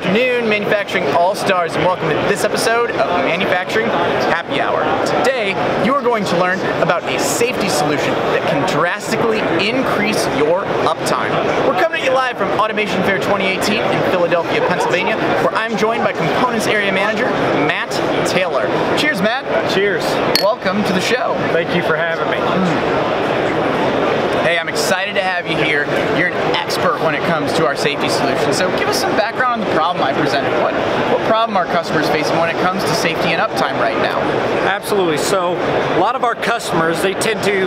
afternoon, manufacturing all-stars, and welcome to this episode of Manufacturing Happy Hour. Today, you are going to learn about a safety solution that can drastically increase your uptime. We're coming at you live from Automation Fair 2018 in Philadelphia, Pennsylvania, where I'm joined by Components Area Manager, Matt Taylor. Cheers, Matt. Cheers. Welcome to the show. Thank you for having me. Hmm. Hey, I'm excited to have you here. You're an expert when it comes to our safety solutions. So give us some background on the problem I presented. What, problem are customers facing when it comes to safety and uptime right now? Absolutely. So a lot of our customers, they tend to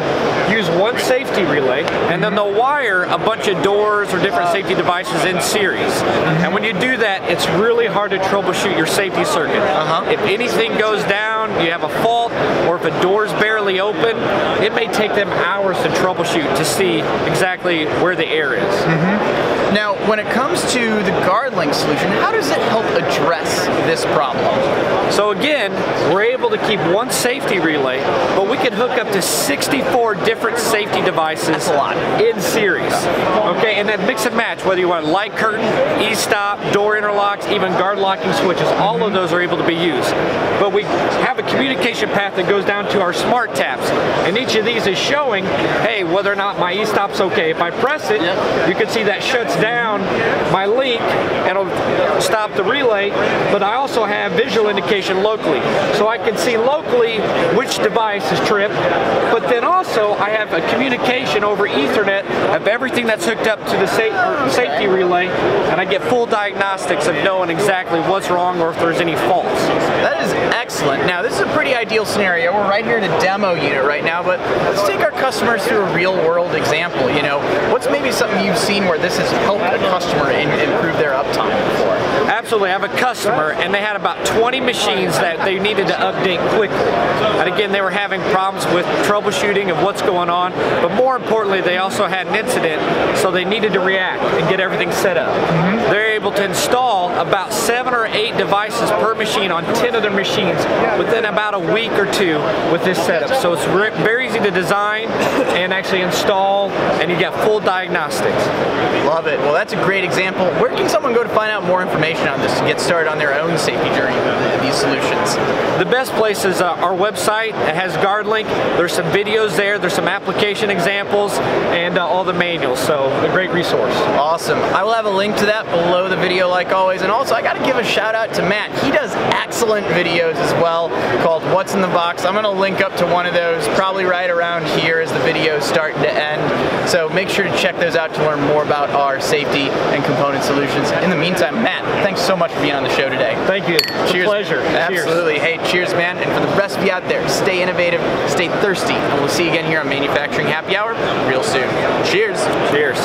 use one safety relay and then mm-hmm. they'll wire a bunch of doors or different uh. safety devices in series. Mm-hmm. And when you do that, it's really hard to troubleshoot your safety circuit. Uh-huh. If anything goes down, you have a fault, or if a door's barely open, it may take them hours to troubleshoot to see exactly where the error is. Mm-hmm. Now, when it comes to the GuardLink solution, how does it help address this problem? So again, we're able to keep one safety relay, but we can hook up to 64 different safety devices That's a lot. in series. Okay, and then mix and match, whether you want light curtain, e-stop, door interlocks, even guard locking switches, all of those are able to be used. But we have a communication path that goes down to our smart taps, and each of these is showing, hey, whether or not my e-stop's okay. If I press it, you can see that shuts down my link and it'll stop the relay, but I also have visual indication locally. So I can see locally which device is tripped, but then also I have a communication over ethernet of everything that's hooked up to the sa- safety relay, and I get full diagnostics of knowing exactly what's wrong or if there's any faults. That is excellent. Now, this is a pretty ideal scenario. We're right here a demo unit right now, but let's take our customers through a real world example. You know, what's maybe something you've seen where this has helped a customer in, improve their uptime before? Absolutely. I have a customer and they had about 20 machines that they needed to update quickly. And again, they were having problems with troubleshooting of what's going on, but more importantly, they also had an incident, so they needed to react and get everything set up. Mm-hmm. They're able to install about seven or eight devices per machine on 10 of their machines within about a week or two with this setup. So it's very easy to design and actually install, and you get full diagnostics. Love it. Well, that's a great example. Where can someone go to find out more information on this to get started on their own safety journey with these solutions? The best place is uh, our website. It has GuardLink. There's some videos there. There's some application examples and uh, all the manuals. So a great resource. Awesome. I will have a link to that below the video like always. And also I got to give a shout out to Matt. He does excellent videos as well called What's in the Box. I'm going to link up to one of those probably right around here as the video is starting to end. So make sure to check those out to learn more about our safety and component solutions. In the meantime, Matt, thanks so much for being on the show today. Thank you. It's Cheers. a pleasure. Cheers. Absolutely. Hey, cheers, man. And for the rest of you out there, stay innovative, stay thirsty, and we'll see you again here on Manufacturing Happy Hour real soon. Cheers. Cheers.